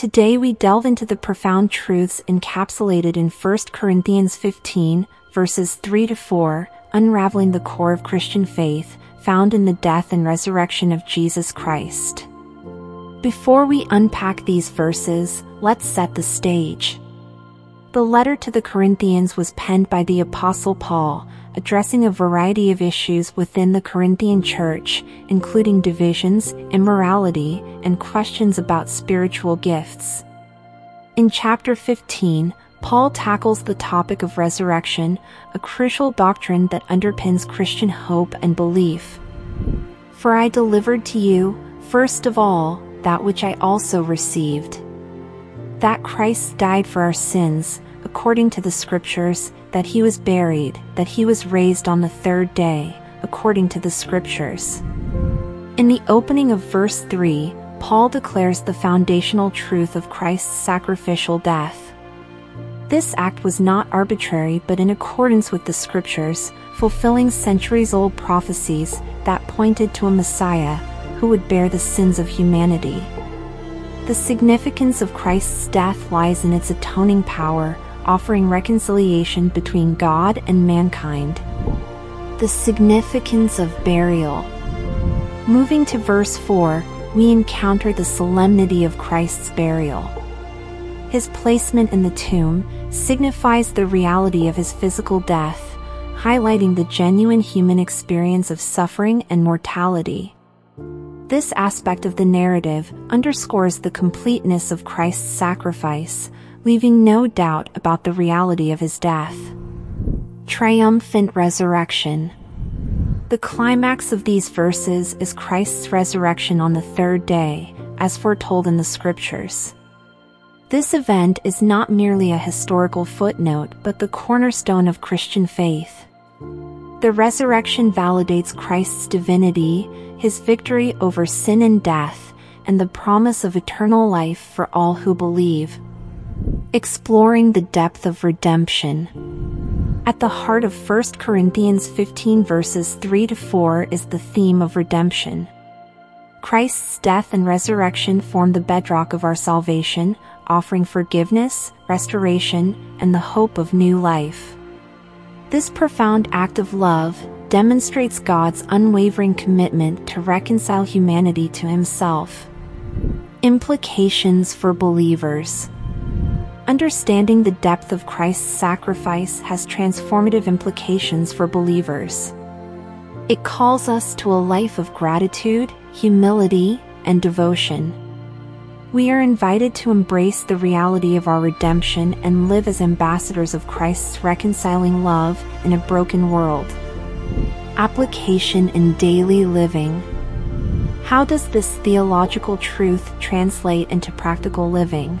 Today we delve into the profound truths encapsulated in 1 Corinthians 15, verses 3 to 4, unraveling the core of Christian faith, found in the death and resurrection of Jesus Christ. Before we unpack these verses, let's set the stage. The letter to the Corinthians was penned by the Apostle Paul, addressing a variety of issues within the Corinthian church, including divisions, immorality, and questions about spiritual gifts. In chapter 15, Paul tackles the topic of resurrection, a crucial doctrine that underpins Christian hope and belief. For I delivered to you, first of all, that which I also received. That Christ died for our sins, according to the Scriptures, that he was buried, that he was raised on the third day, according to the Scriptures. In the opening of verse 3, Paul declares the foundational truth of Christ's sacrificial death. This act was not arbitrary but in accordance with the Scriptures, fulfilling centuries old prophecies that pointed to a Messiah who would bear the sins of humanity. The significance of Christ's death lies in its atoning power, offering reconciliation between God and mankind. The significance of burial. Moving to verse 4, we encounter the solemnity of Christ's burial. His placement in the tomb signifies the reality of his physical death, highlighting the genuine human experience of suffering and mortality. This aspect of the narrative underscores the completeness of Christ's sacrifice, leaving no doubt about the reality of his death. Triumphant Resurrection The climax of these verses is Christ's resurrection on the third day, as foretold in the scriptures. This event is not merely a historical footnote but the cornerstone of Christian faith. The resurrection validates Christ's divinity, his victory over sin and death, and the promise of eternal life for all who believe. Exploring the depth of redemption. At the heart of 1 Corinthians 15 verses 3 to 4 is the theme of redemption. Christ's death and resurrection form the bedrock of our salvation, offering forgiveness, restoration, and the hope of new life. This profound act of love demonstrates God's unwavering commitment to reconcile humanity to Himself. Implications for believers. Understanding the depth of Christ's sacrifice has transformative implications for believers. It calls us to a life of gratitude, humility, and devotion. We are invited to embrace the reality of our redemption and live as ambassadors of Christ's reconciling love in a broken world. Application in daily living. How does this theological truth translate into practical living?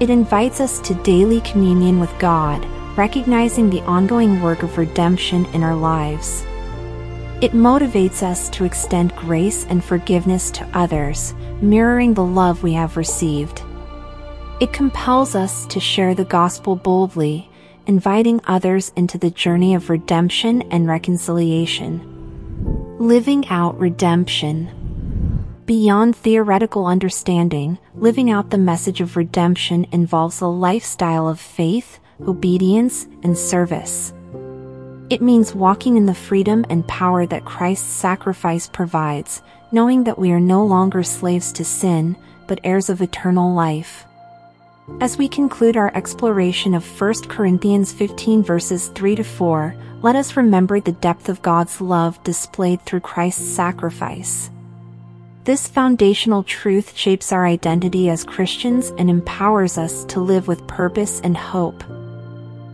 It invites us to daily communion with God, recognizing the ongoing work of redemption in our lives. It motivates us to extend grace and forgiveness to others, mirroring the love we have received. It compels us to share the gospel boldly, inviting others into the journey of redemption and reconciliation. Living out redemption. Beyond theoretical understanding, living out the message of redemption involves a lifestyle of faith, obedience, and service. It means walking in the freedom and power that Christ's sacrifice provides, knowing that we are no longer slaves to sin, but heirs of eternal life. As we conclude our exploration of 1 Corinthians 15 verses 3 to 4, let us remember the depth of God's love displayed through Christ's sacrifice. This foundational truth shapes our identity as Christians and empowers us to live with purpose and hope.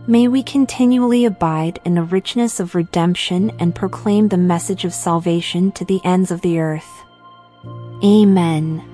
May we continually abide in the richness of redemption and proclaim the message of salvation to the ends of the earth. Amen.